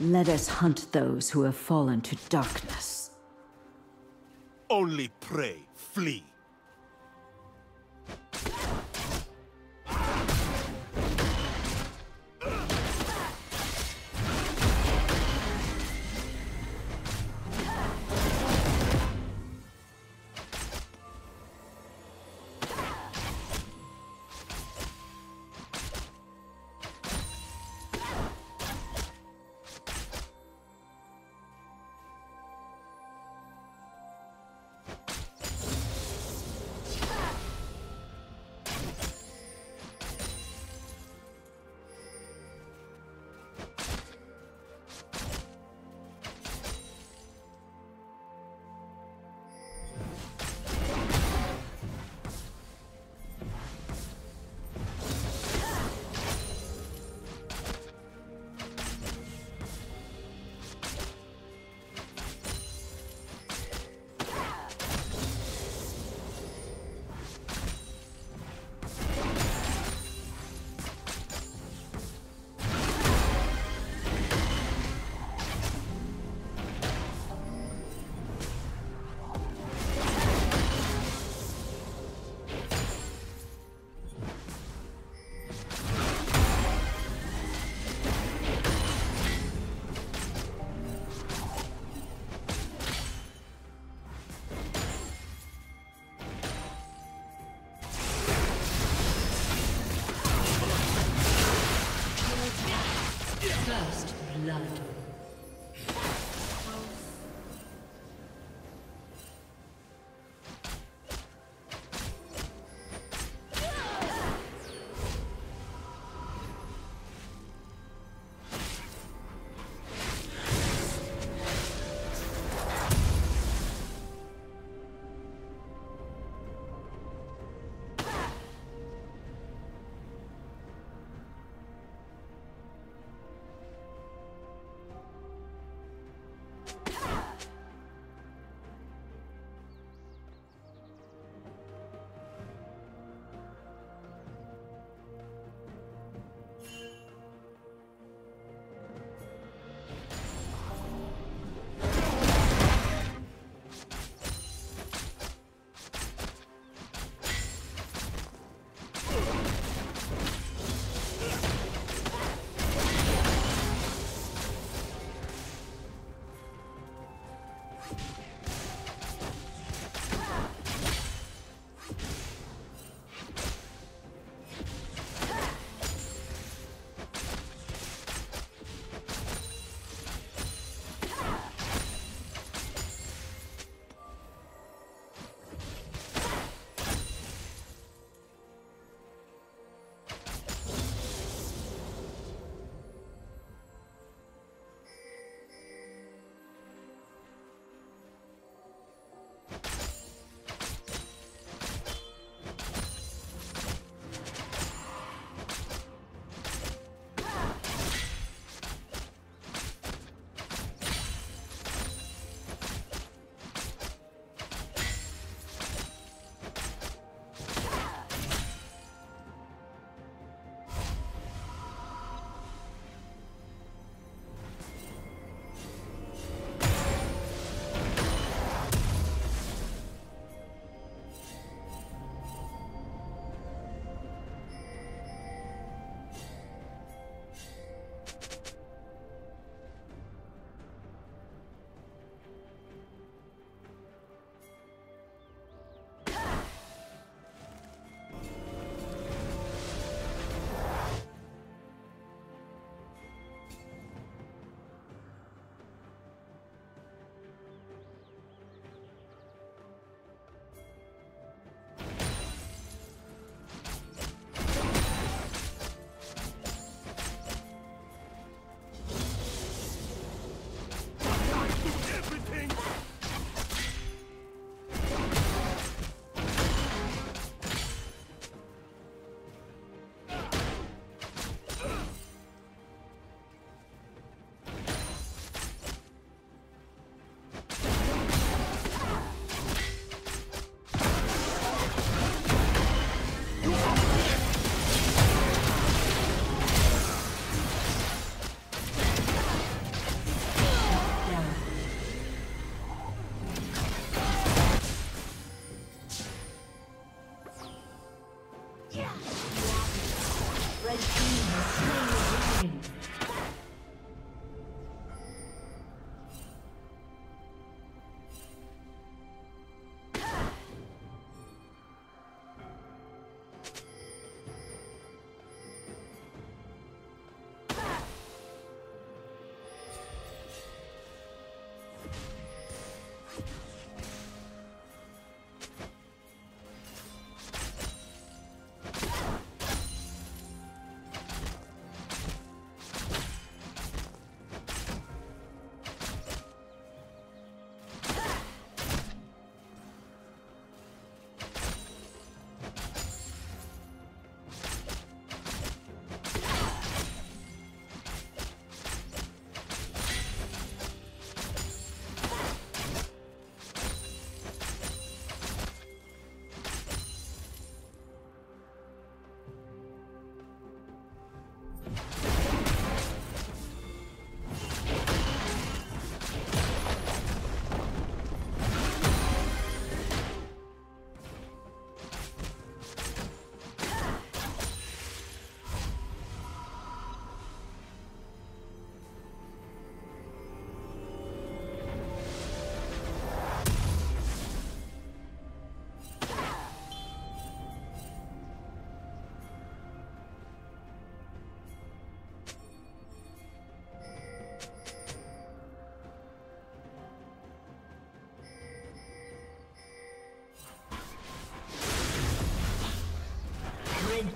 Let us hunt those who have fallen to darkness. Only pray, flee.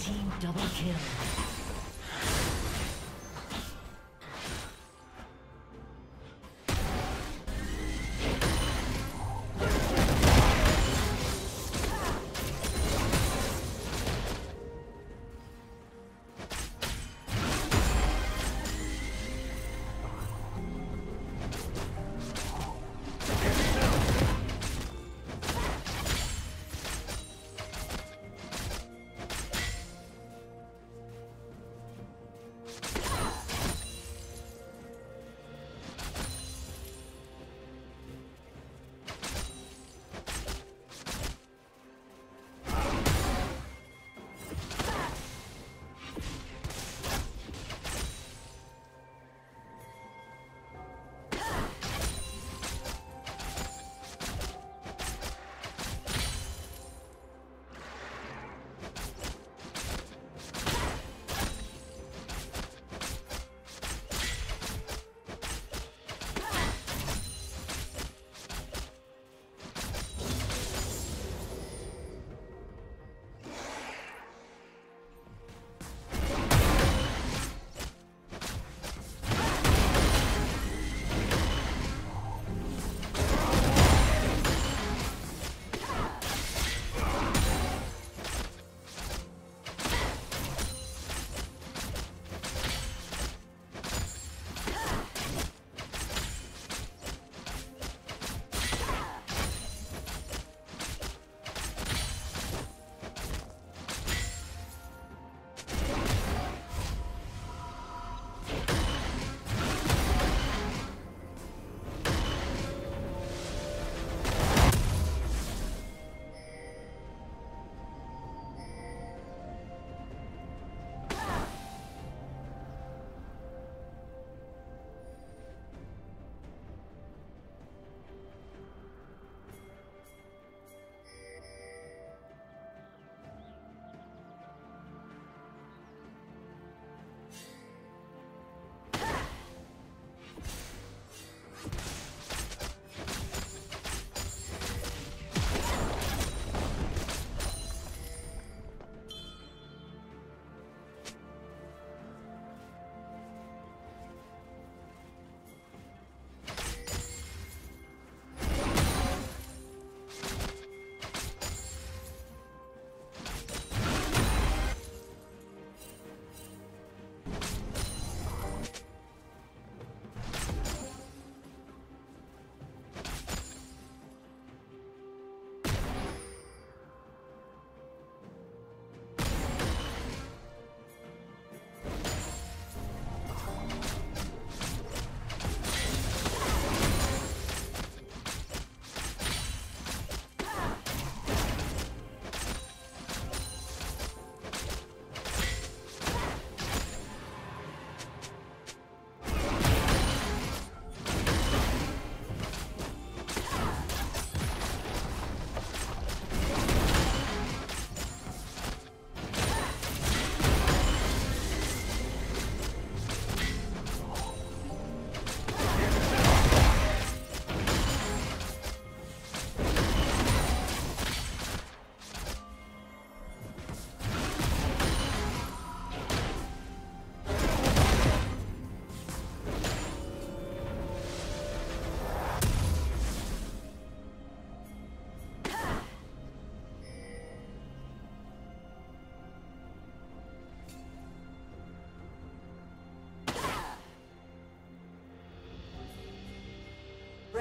Team double kill.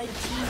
Red team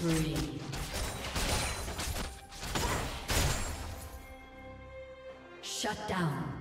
spree. Shut down.